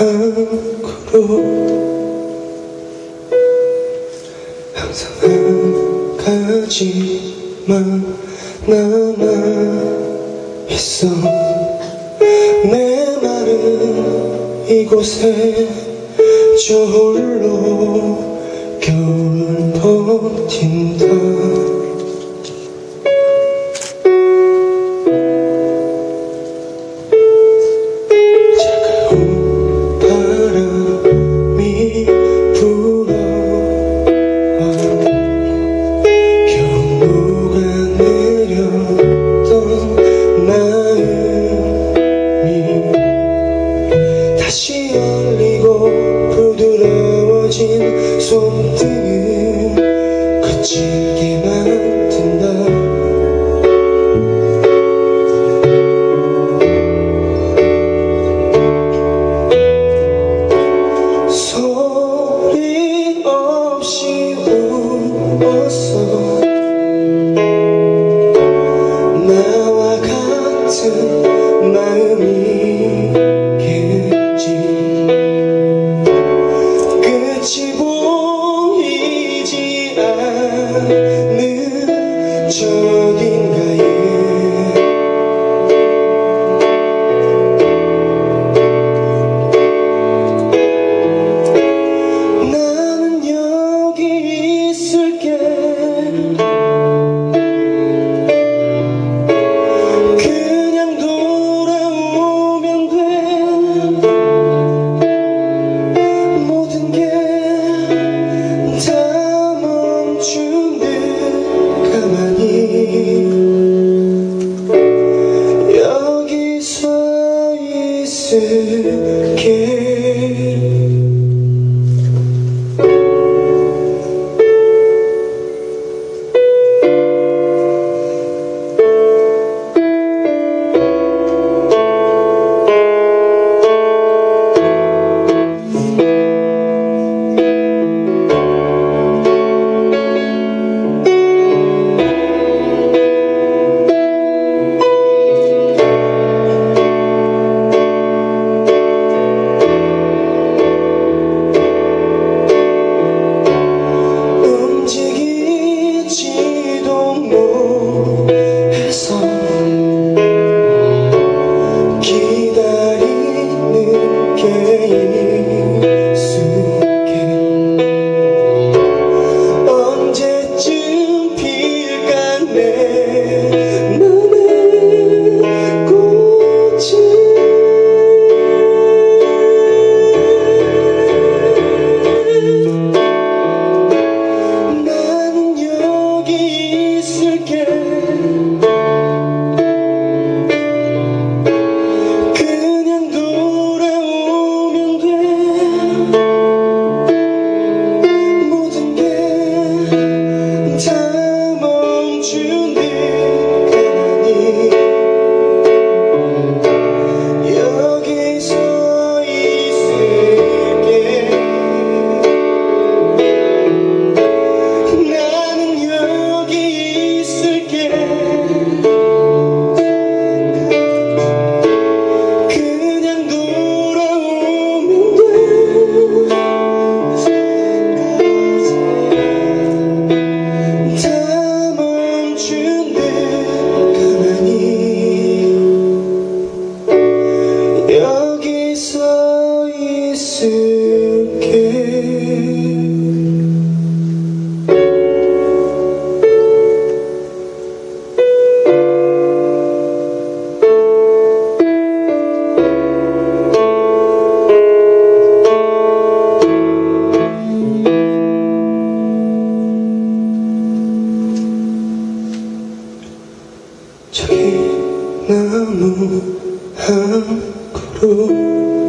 밖으로 항상 한 가지만 남아있어. 내 말은 이곳에 저홀로 겨울 버틴다. 떨리고 부드러워진 손등을 거칠게만 church. take care. care. 저기 나무 한 그루